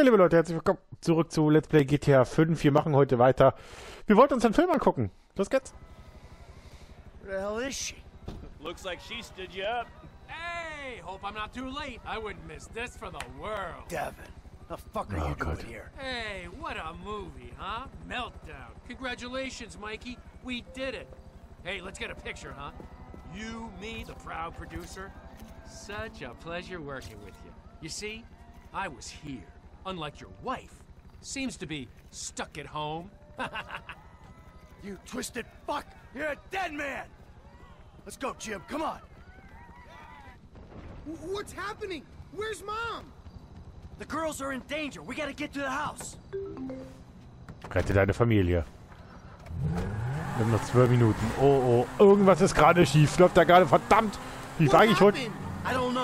Ja, liebe Leute, herzlich willkommen zurück zu Let's Play GTA 5. Wir machen heute weiter. Wir wollten uns einen Film angucken. Los geht's. Where the hell is she? Looks like she stood you up. Hey, hope I'm not too late. I wouldn't miss this for the world. Devin. The fuck are Oh, you God. doing here? Hey, what a movie, huh? Meltdown. Congratulations, Mikey. We did it. Hey, let's get a picture, huh? You, me, the proud producer. Such a pleasure working with you. You see, I was here, unlike your wife. Seems to be stuck at home. You twisted fuck! You're a dead man! Let's go, Jim. Come on. W- What's happening? Where's mom? The girls are in danger. We gotta get to the house. Rette deine Familie. Wir haben noch zwölf Minuten. Oh, oh. Irgendwas ist gerade schief. Läuft da gerade verdammt. Wie war ich eigentlich heute... I don't know.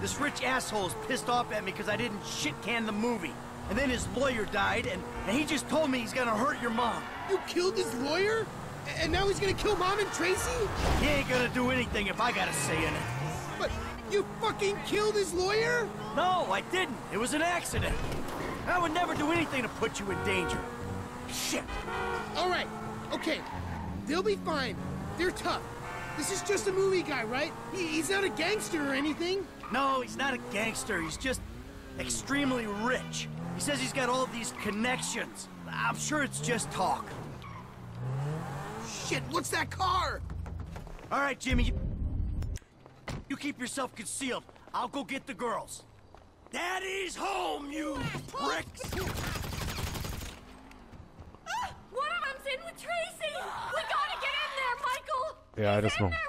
This rich asshole is pissed off at me because I didn't shit can the movie. And then his lawyer died, and, and he just told me he's gonna hurt your mom. You killed his lawyer? And now he's gonna kill mom and Tracy? He ain't gonna do anything if I gotta say in it. But you fucking killed his lawyer? No, I didn't. It was an accident. I would never do anything to put you in danger. Shit. All right, okay. They'll be fine. They're tough. This is just a movie guy, right? He- he's not a gangster or anything. No, he's not a gangster. He's just extremely rich. He says he's got all these connections. I'm sure it's just talk. Shit, what's that car? All right, Jimmy. You, you keep yourself concealed. I'll go get the girls. Daddy's home, you pricks! Ah, one of them's in with Tracy! We gotta get in there, Michael! Ja, He's das in noch.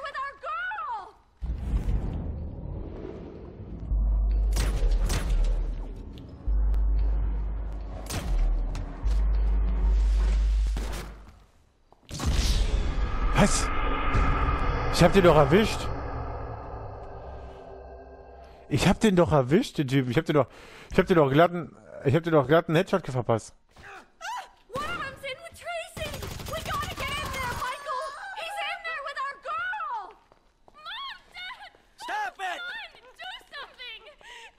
Ich hab den doch erwischt. Ich hab den doch erwischt, den Typen. Ich hab den doch... Ich hab den doch glatten... Ich hab den doch glatten Headshot verpasst. One of them's in with Tracy! We gotta get in there, Michael! He's in there with our girl! Mom, Dad! Stop it! Come on, do something!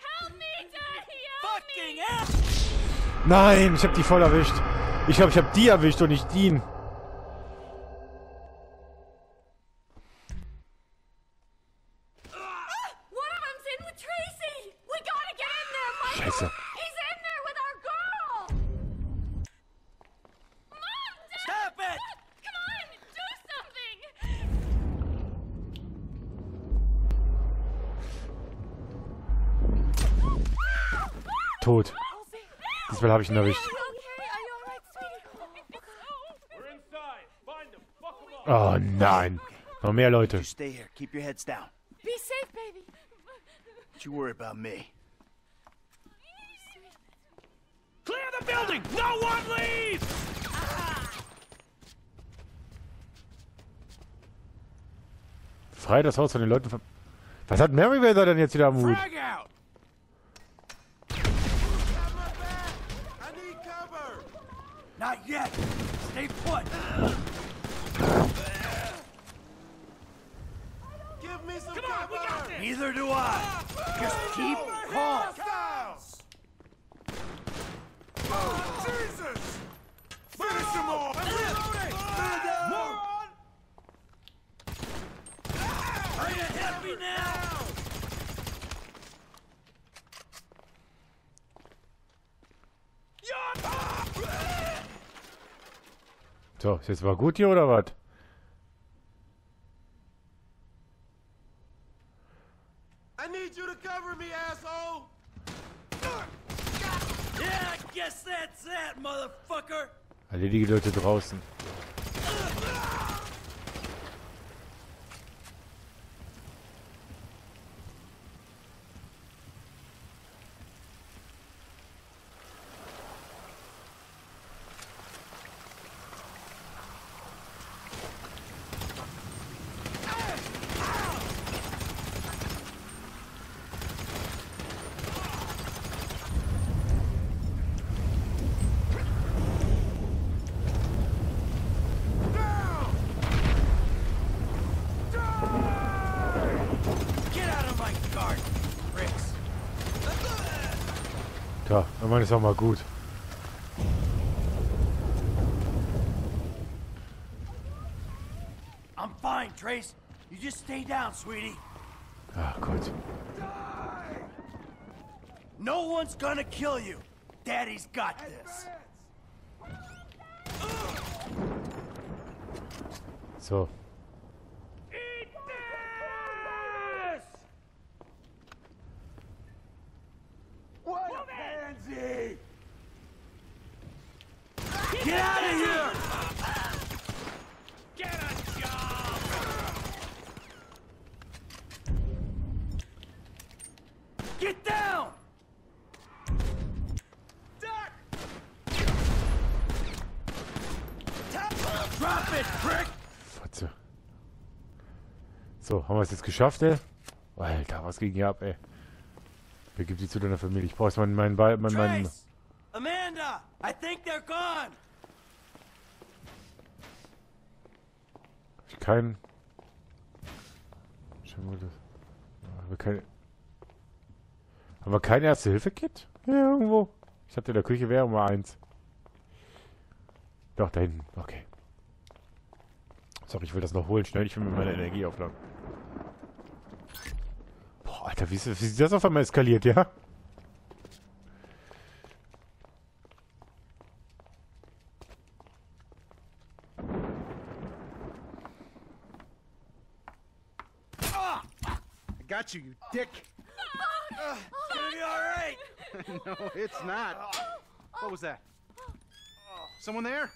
Help me, Daddy! Help Fucking me! hell! Nein, ich hab die voll erwischt. Ich glaube, ich hab die erwischt und nicht ihn. Tot. Diesmal habe ich ihn erwischt. All. Oh nein. Noch mehr Leute. You stay here. Keep your heads down. Be safe, baby. Don't you worry about me. Clear the building. No one leaves. Frei das Haus von den Leuten. ver- Was hat Meriwether denn jetzt wieder am Hut? Not yet. Stay put. Give me some Come on, we got this. Neither do I. Just keep calm. So, ist jetzt mal gut hier oder was? I need you to cover me, asshole! Yeah, I guess that's that, motherfucker. Erledige die Leute draußen. Meine, ist auch mal gut. I'm fine, Trace. You just stay down, sweetie. Ach Gott. No one's gonna kill you. Daddy's got this. So. Get out of here! Get a job! Get down! Duck! Drop it, prick! Fotze. So, haben wir es jetzt geschafft, ey? Alter, was ging hier ab, ey? Begib dich zu deiner Familie. Ich brauche jetzt meinen, meinen, meinen, meinen... Amanda! I think they're gone! Kein... Schauen wir das... Haben wir keine... Haben wir kein Erste-Hilfe-Kit? Hier irgendwo? Ich hatte in der Küche wäre mal eins. Doch, da hinten. Okay. Sorry, ich will das noch holen. Schnell, ich will mir meine Energie aufladen. Boah, Alter, wie, ist, wie ist das auf einmal eskaliert, ja? Got you, you dick. It's gonna be alright! no, it's not. What was that? Someone there?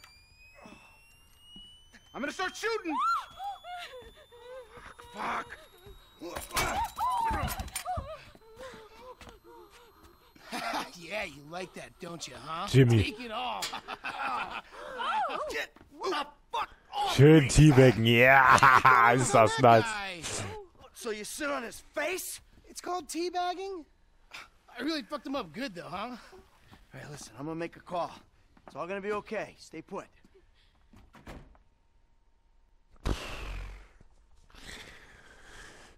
I'm gonna start shooting. Fuck. yeah, you like that, don't you, huh? Jimmy. Take it all. Get the fuck off! Schön Teabaggen. Ja, ist das nice. So you sit on his face? It's called teabagging? I really fucked him up good, though, huh? Alright, listen, I'm gonna make a call. It's all gonna be okay. Stay put.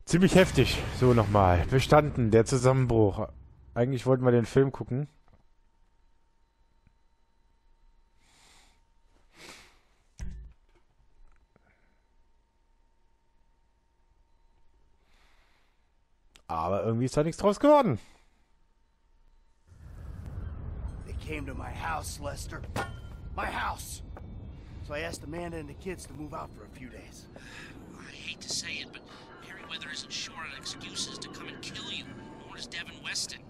Ziemlich heftig. So, nochmal. Bestanden, der Zusammenbruch. Eigentlich wollten wir den Film gucken. Aber irgendwie ist da nichts draus geworden. They came to my house, Lester. My house! So I asked Amanda and the kids to move out for a few days. I hate to say it, but Merriweather isn't short on excuses to come and kill you, nor is Devin Weston.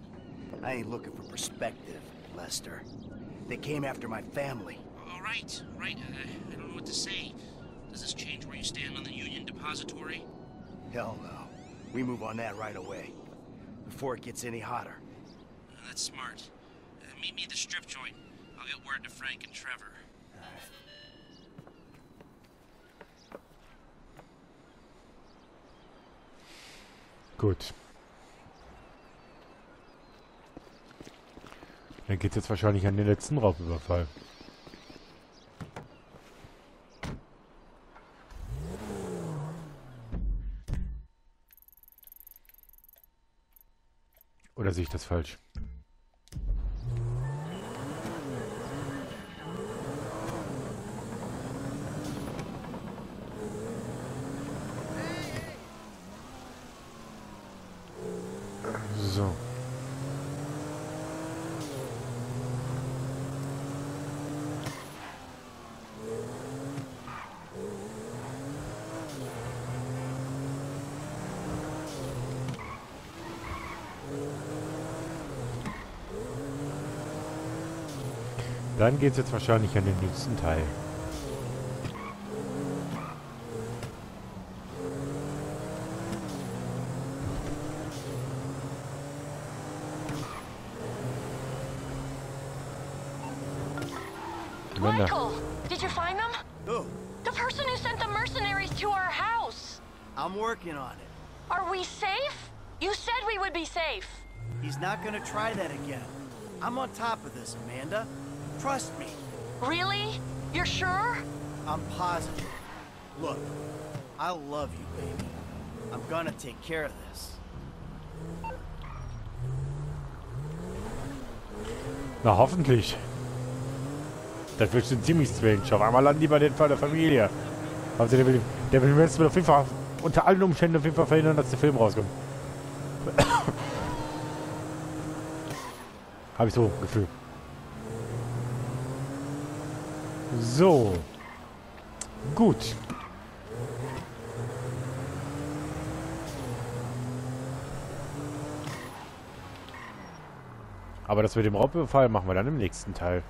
I ain't looking for perspective, Lester. They came after my family. All right, all right. Uh, I don't know what to say. Does this change where you stand on the Union Depository? Hell no. We move on that right away. Before it gets any hotter. Uh, that's smart. Uh, meet me at the strip joint. I'll get word to Frank and Trevor. Gut. Dann geht's jetzt wahrscheinlich an den letzten Raubüberfall. Oder sehe ich das falsch? So. Dann geht's jetzt wahrscheinlich an den nächsten Teil. Michael, did you find them? Who? The person who sent the mercenaries to our house. I'm working on it. Are we safe? You said we would be safe. He's not gonna try that again. I'm on top of this, Amanda. Trust me. Really? You're sure? I'm positive. Look, I love you, baby. I'm gonna take care of this. Na, hoffentlich. Das wird schon ziemlich strange. Auf einmal landen die bei den Fall der Familie. Also der will, der will jetzt auf jeden Fall unter allen Umständen auf jeden Fall verhindern, dass der Film rauskommt. Habe ich so ein Gefühl. So. Gut. Aber das mit dem Raubüberfall machen wir dann im nächsten Teil.